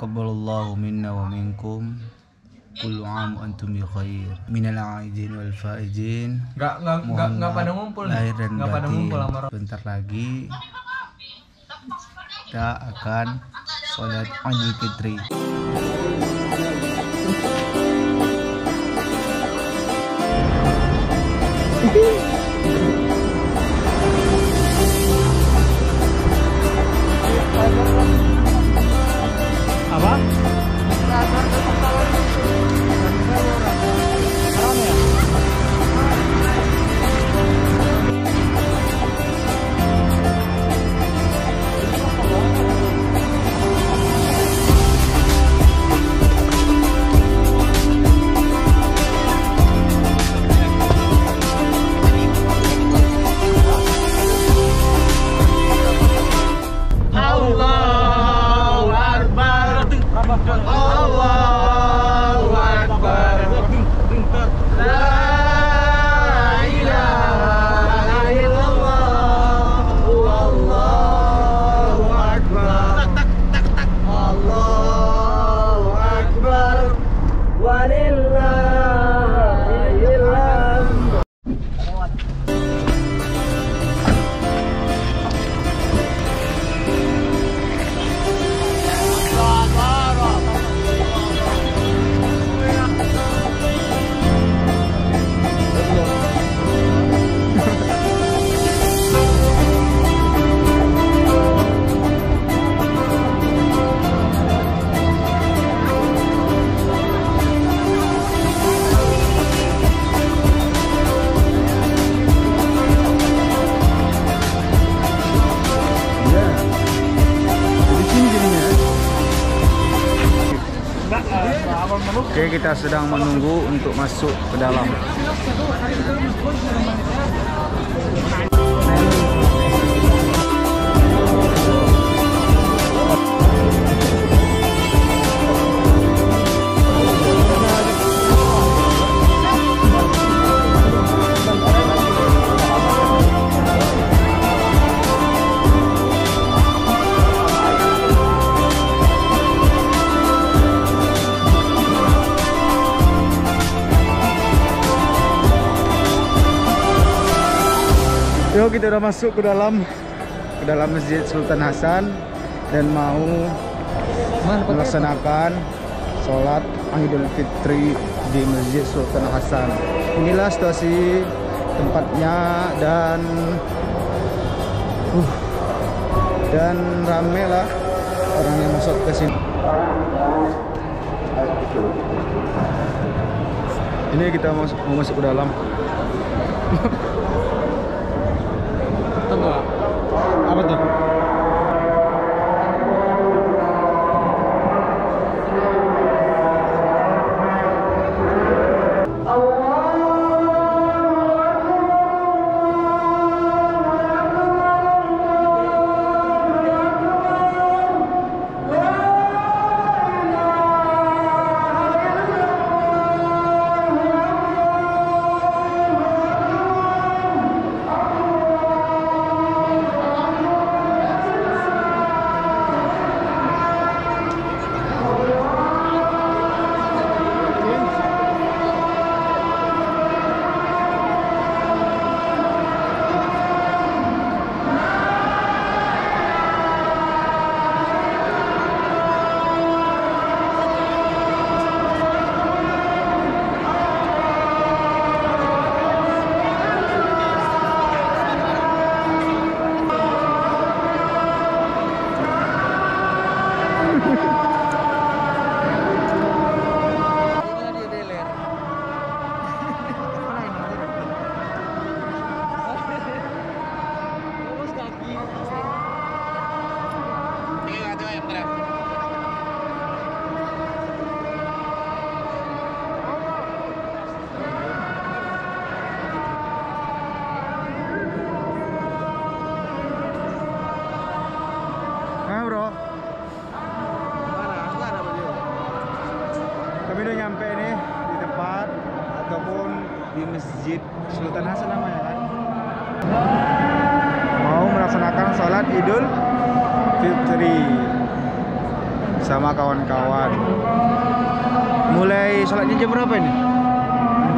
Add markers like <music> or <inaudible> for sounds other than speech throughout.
Taqabbalallahu minna wa minkum. Kullu am antum bi khair. Minal aidin wal faizin. Nggak nggak nggak nggak pada ngumpul nih. Lahir dan Nggak pada ngumpul sama. Bentar lagi kita akan sholat Idul Fitri. Apa? Allahu kita sedang menunggu untuk masuk ke dalam. Kita udah masuk ke dalam ke dalam Masjid Sultan Hasan dan mau melaksanakan sholat Idul Fitri di Masjid Sultan Hasan. Inilah situasi tempatnya dan uh, dan rame lah orang yang masuk ke sini. Ini kita mau, masuk ke dalam. <laughs> Kami udah nyampe nih di tempat ataupun di Masjid Sultan Hasan namanya kan. Mau melaksanakan sholat Idul Fitri sama kawan-kawan. Mulai sholatnya jam berapa ini?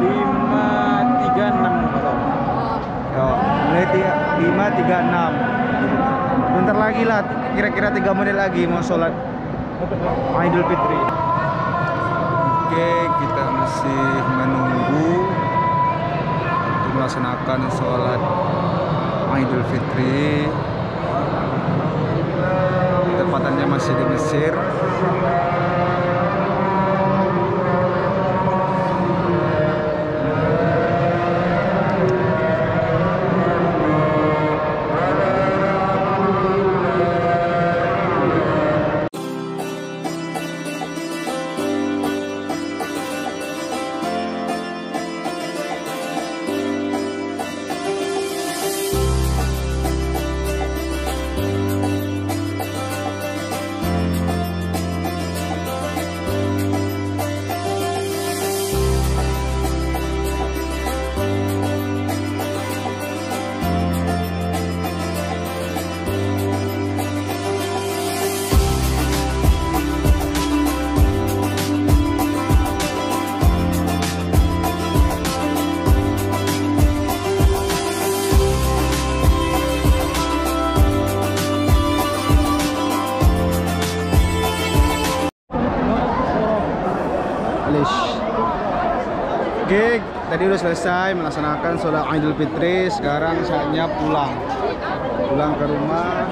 lima tiga enam Yo, mulai tiga, lima tiga enam. Bentar lagi lah, kira-kira tiga menit lagi mau sholat Idul Fitri. Oke, kita masih menunggu untuk melaksanakan sholat Idul Fitri. Tempatannya masih di Mesir. Oke, tadi udah selesai melaksanakan sholat Idul Fitri. Sekarang saatnya pulang. Pulang ke rumah.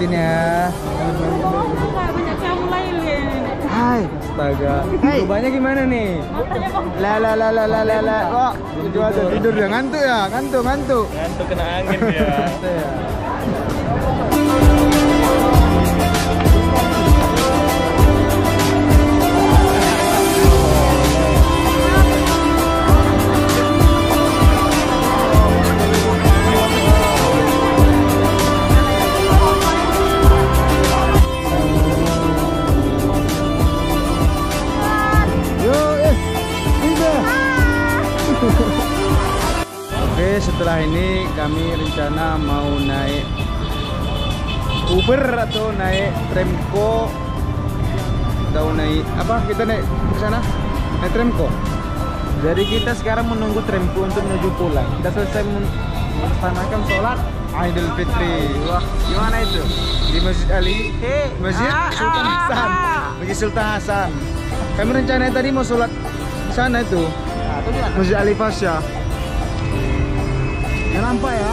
Nikmatin ya. banyak kamu lain. Hai, astaga. Hai. Banyak gimana nih? Kok La la la la la la la. Oh, tidur ada tidur ya ngantuk ya, ngantuk ngantuk. Ngantuk kena angin ya. Uber atau naik Tremco atau naik apa? Kita naik ke sana? Naik Tremco Jadi kita sekarang menunggu Tremco untuk menuju pulang. Kita selesai melaksanakan sholat. Idul Fitri. Wah, gimana itu? di Masjid Ali? Eh, Masjid Sultan Hasan. Masjid Sultan Hasan. Kami rencananya tadi mau sholat di sana itu. Masjid Ali Fasya yang nampak ya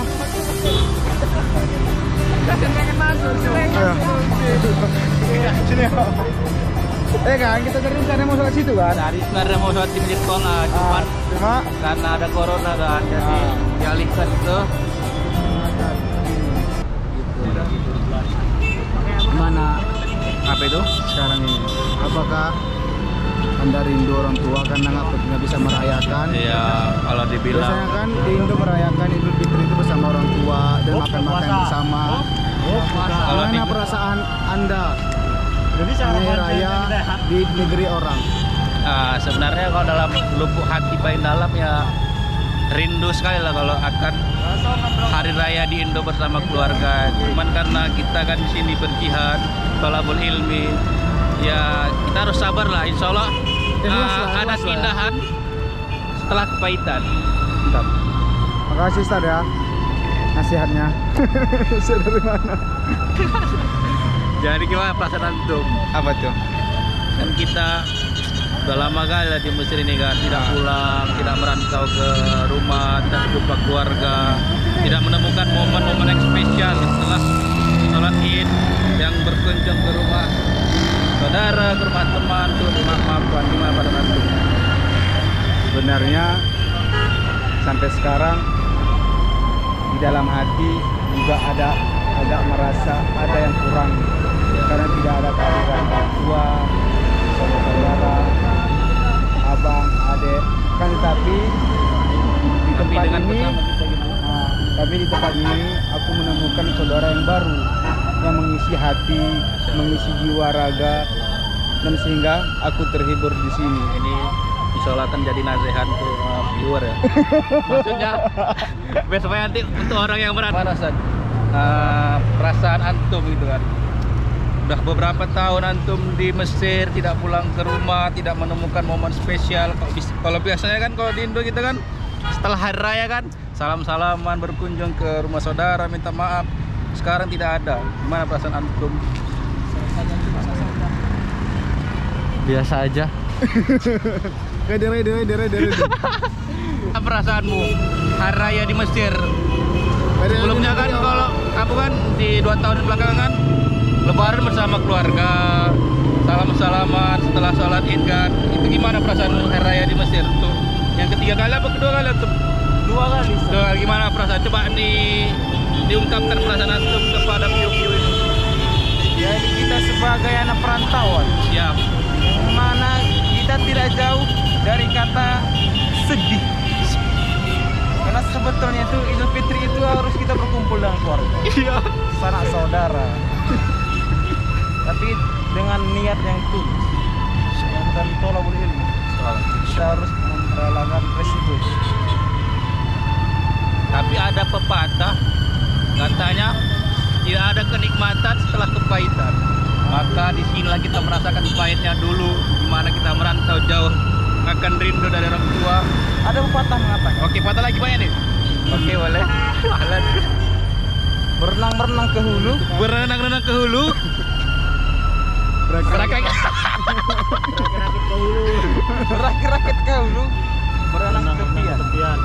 Eh kan kita tadi rencana mau sholat situ kan? Tadi sebenarnya mau sholat di masjid sekolah, cuman cuma? karena ada corona kan, jadi Ah. dialihkan ke gimana? Apa itu? Sekarang ini. Apakah anda rindu orang tua karena nggak nggak bisa merayakan. Ya kalau dibilang. Biasanya kan di Indo merayakan Idul Fitri itu bersama orang tua dan makan-makan bersama. Kalau Gimana di- perasaan anda? Hari raya di negeri orang. Nah, sebenarnya kalau dalam lubuk hati paling dalam ya rindu sekali lah kalau akan hari raya di Indo bersama keluarga. Cuman karena kita kan di sini berjihad, tolabul ilmi, ya kita harus sabar lah. Insya Allah Ikhlas lah, ah, ada lah. setelah kepahitan. mantap makasih Ustaz ya. Nasihatnya. <laughs> Nasihat dari mana? <laughs> Jadi gimana perasaan antum? apa tuh? Kan kita udah lama kali di Mesir ini kan tidak pulang, tidak merantau ke rumah, tidak berjumpa keluarga, tidak menemukan momen-momen yang spesial setelah sholat id yang berkunjung ke rumah saudara, ke rumah teman, tuh maaf-maafan gimana pada antum? Sebenarnya sampai sekarang di dalam hati juga ada agak merasa ada yang kurang karena tidak ada kehadiran tua saudara abang adik kan tetapi di Tapi tempat ini gitu. Nah, tapi di tempat ini aku menemukan saudara yang baru yang mengisi hati, mengisi jiwa raga dan sehingga aku terhibur di sini. Ini isolatan jadi nasihat tuh uh, viewer ya. <laughs> Maksudnya supaya nanti untuk orang yang berat perasaan perasaan antum gitu kan. Udah beberapa tahun antum di Mesir tidak pulang ke rumah, tidak menemukan momen spesial. Kalau biasanya kan kalau di Indo kita kan setelah hari raya kan salam-salaman berkunjung ke rumah saudara minta maaf. Sekarang tidak ada. Gimana perasaan antum? Biasa aja. <laughs> Dere dere dere dere. Apa perasaanmu hari raya di Mesir? Sebelumnya kan kalau kamu kan di dua tahun belakangan kan Lebaran bersama keluarga, salam-salaman setelah sholat id kan. Itu gimana perasaanmu hari raya di Mesir? Tuh, yang ketiga kali apa kedua kali tuh? dua kali. Dua kali gimana perasaan? Coba di diungkapkan perasaan antum kepada view-view ini. Jadi kita sebagai anak perantauan, Siap. mana kita tidak jauh dari kata sedih. Karena sebetulnya itu Idul Fitri itu harus kita berkumpul dengan keluarga, Iya. sanak saudara. Tapi dengan niat yang tulus. Dan tolabul ilmi. Kita harus merelakan resiko. Tapi ada pepatah katanya tidak ada kenikmatan setelah kepahitan. Maka di sinilah kita merasakan pahitnya dulu, di mana kita merantau jauh akan rindu dari orang tua. Ada pepatah mengatakan, Oke, patah lagi banyak nih. Oke, boleh. Ahlan. berenang-berenang ke hulu, Berenang-renang ke hulu. Berakit berakit-rakit ke hulu, berenang ke tepian.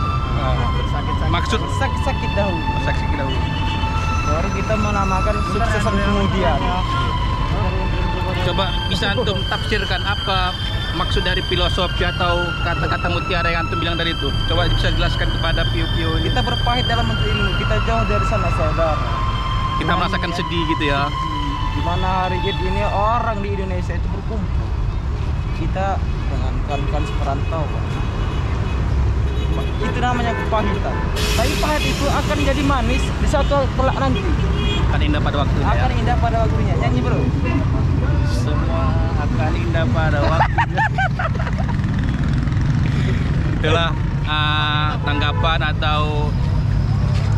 Maksud Sakit-sakit dahulu. saksi kita dulu. baru kita menamakan suksesan kemudian Coba bisa antum tafsirkan apa maksud dari filosofi atau kata-kata mutiara yang antum bilang dari itu. Coba bisa jelaskan kepada piu-piu ini. kita berpahit dalam menuntut ilmu kita jauh dari sana saudara Kita merasakan sedih gitu ya. di mana hari ini orang di Indonesia itu berkumpul kita dengan kawan-kawan seperantau Pak. itu namanya kepahitan tapi pahit itu akan jadi manis di suatu kelak nanti Akan indah pada waktunya ya. akan indah pada waktunya nyanyi bro Semua akan indah pada waktunya. Itulah ah, tanggapan atau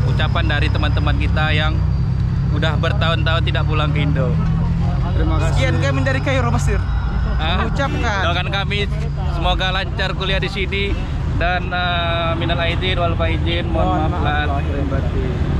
ucapan dari teman-teman kita yang udah bertahun-tahun tidak pulang ke Indo. Terima kasih. sekian kami dari Kairo Mesir Ah, Ucapkan. Doakan kami semoga lancar kuliah di sini dan uh, minal aidin wal faizin mohon maaf lahir dan batin.